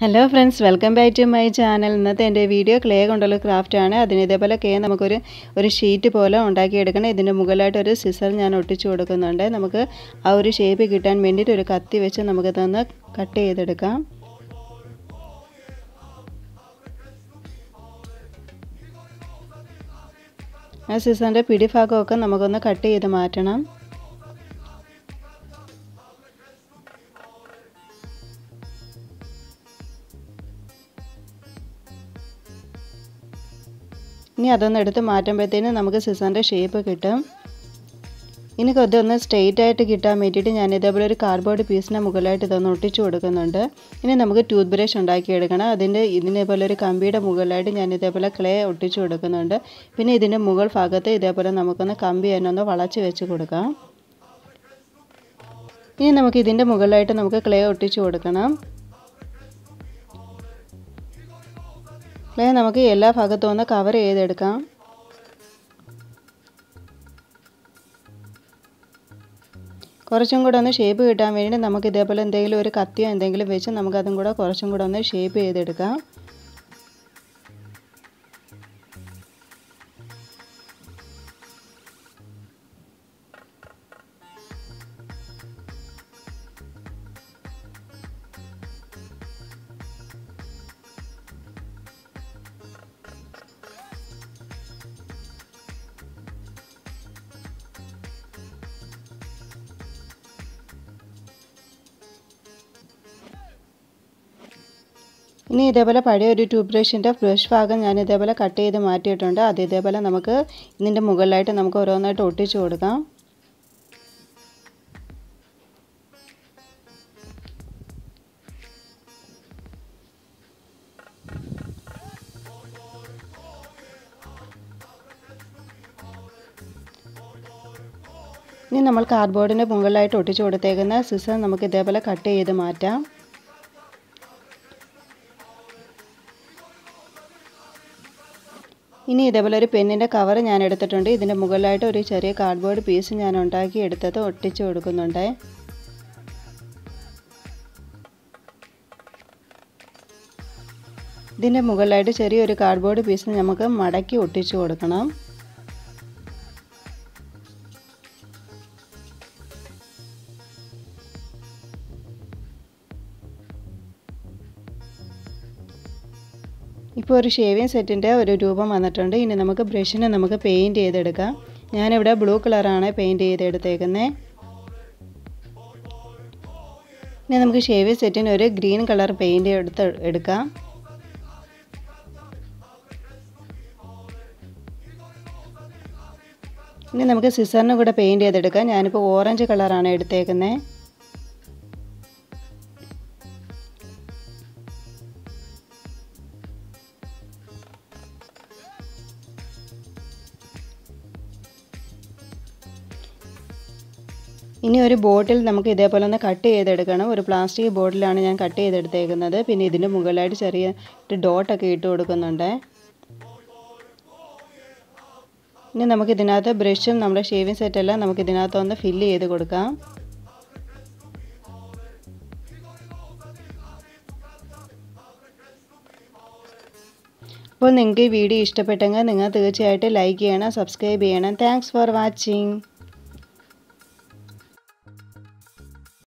Hello friends welcome back to my channel ഇന്നത്തെ എന്റെ video clay കൊണ്ടുള്ള ക്രാഫ്റ്റ് ആണ്. അതിന് ഇതേപോലെ കേ നമുക്കൊരു ഒരു ഷീറ്റ് പോലെ ഉണ്ടാക്കിയെടുക്കണം ഇതിന്റെ മുകളിലായിട്ട് ഒരു സിസർ ഞാൻ ഒട്ടിച്ചു കൊടുക്കുന്നുണ്ട്. നമുക്ക് ആ ഒരു ഷേപ്പ് കിട്ടാൻ വേണ്ടിയിട്ട് ഒരു കത്തി വെച്ച് നമുക്ക് തന്ന് കട്ട് ചെയ്തെടുക്കാം. ആ സിസറിന്റെ പിടിഭാഗമൊക്കെ നമുക്കൊന്ന് കട്ട് ചെയ്ത് മാറ്റണം. ഇനി അതൊന്ന് എടുത്ത് മാറ്റുമ്പോഴത്തേനും നമുക്ക് സിസറിന്റെ ഷേപ്പ് കിട്ടും. ഇനി ഇതൊന്ന് സ്ട്രെയിറ്റ് ആയിട്ട് കിട്ടാൻ വേണ്ടിയിട്ട് ഞാൻ ഇതേപോലെ ഒരു കാർഡ്ബോർഡ് പീസിന് മുകളിലായിട്ട് ഇതൊന്ന് ഒട്ടിച്ചു കൊടുക്കുന്നുണ്ട്. ഇനി നമുക്ക് ടൂത്ത് ബ്രഷ് ഉണ്ടാക്കിയെടുക്കണം. അതിന്റെ ഇതിനേപോലെ ഒരു കമ്പിയുടെ മുകളിലായിട്ട് ഞാൻ ഇതേപോലെ ക്ലേ ഒട്ടിച്ചു കൊടുക്കുന്നുണ്ട്. പിന്നെ ഇതിന്റെ മുകൾ ഭാഗത്ത് ഇതേപോലെ നമുക്കൊന്ന് കമ്പി തന്നെ ഒന്ന് വളച്ച് വെച്ച് കൊടുക്കാം. ഇനി നമുക്ക് ഇതിന്റെ മുകളിലായിട്ട് നമുക്ക് ക്ലേ ഒട്ടിച്ചു കൊടുക്കണം. ക്ലേ നമുക്ക് എല്ലാ ഭാഗത്തും ഒന്ന് കവർ ചെയ്തെടുക്കാം. കുറച്ചും കൂടെ ഒന്ന് ഷേപ്പ് കിട്ടാൻ വേണ്ടി നമുക്ക് ഇതേപോലെ എന്തെങ്കിലും ഒരു കത്തിയോ എന്തെങ്കിലും വെച്ച് നമുക്കതും കൂടെ കുറച്ചും കൂടെ ഒന്ന് ഷേപ്പ് ചെയ്തെടുക്കാം. ഇനി ഇതേപോലെ പഴയ ഒരു ട്യൂബ് ബ്രഷിന്റെ ബ്രഷ് ഭാഗം ഞാൻ ഇതേപോലെ കട്ട് ചെയ്ത് മാറ്റിയിട്ടുണ്ട്. അത് ഇതേപോലെ നമുക്ക് ഇതിന്റെ മുകളിലായിട്ട് നമുക്ക് ഓരോന്നായിട്ട് ഒട്ടിച്ചു കൊടുക്കാം. ഇനി നമ്മൾ കാർഡ്ബോർഡിന്റെ മുകളിലായിട്ട് ഒട്ടിച്ചു കൊടുത്തേക്കുന്ന സിസർ നമുക്ക് ഇതേപോലെ കട്ട് ചെയ്ത് മാറ്റാം. ഇനി ഇതേപോലെ ഒരു പെന്നിന്റെ കവർ ഞാൻ എടുത്തിട്ടുണ്ട്. ഇതിന്റെ മുകളിലായിട്ട് ഒരു ചെറിയ കാർഡ്ബോർഡ് പീസ് ഞാൻ ഉണ്ടാക്കി എടുത്തത് ഒട്ടിച്ചു കൊടുക്കുന്നുണ്ട്. ഇതിന്റെ മുകളിലായിട്ട് ചെറിയൊരു കാർഡ്ബോർഡ് പീസ് നമുക്ക് മടക്കി ഒട്ടിച്ചു കൊടുക്കണം. ഇപ്പോൾ ഒരു ഷേവിങ് സെറ്റിന്റെ ഒരു രൂപം വന്നിട്ടുണ്ട്. ഇനി നമുക്ക് ബ്രഷിനെ നമുക്ക് പെയിന്റ് ചെയ്തെടുക്കാം. ഞാനിവിടെ ബ്ലൂ കളറാണ് പെയിന്റ് ചെയ്തെടുത്തേക്കുന്നത് ഇനി നമുക്ക് ഷേവിങ് സെറ്റിന് ഒരു ഗ്രീൻ കളർ പെയിന്റ് എടുത്ത് എടുക്കാം. ഇനി നമുക്ക് സിസറിന് കൂടെ പെയിന്റ് ചെയ്തെടുക്കാം. ഞാനിപ്പോൾ ഓറഞ്ച് കളറാണ് എടുത്തേക്കുന്നത് ഇനി ഒരു ബോട്ടിൽ നമുക്ക് ഇതേപോലെ ഒന്ന് കട്ട് ചെയ്തെടുക്കണം. ഒരു പ്ലാസ്റ്റിക് ബോട്ടിലാണ് ഞാൻ കട്ട് ചെയ്തെടുത്തേക്കുന്നത്. പിന്നെ ഇതിന്റെ മുകളിലായിട്ട് ചെറിയ ഡോട്ടൊക്കെ ഇട്ട് കൊടുക്കുന്നുണ്ട്. ഇനി നമുക്ക് ഇതിനകത്ത് ബ്രഷും നമ്മുടെ ഷേവിങ് സെറ്റെല്ലാം നമുക്ക് ഇതിനകത്ത് ഒന്ന് ഫില്ല് ചെയ്ത് കൊടുക്കാം. അപ്പോൾ നിങ്ങൾക്ക് ഈ വീഡിയോ ഇഷ്ടപ്പെട്ടെങ്കിൽ നിങ്ങൾ തീർച്ചയായിട്ടും ലൈക്ക് ചെയ്യണം സബ്സ്ക്രൈബ് ചെയ്യണം. Thanks for watching